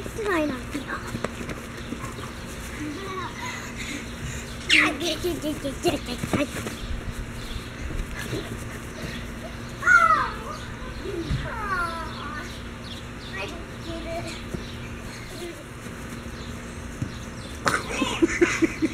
first line on. the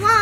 Мам!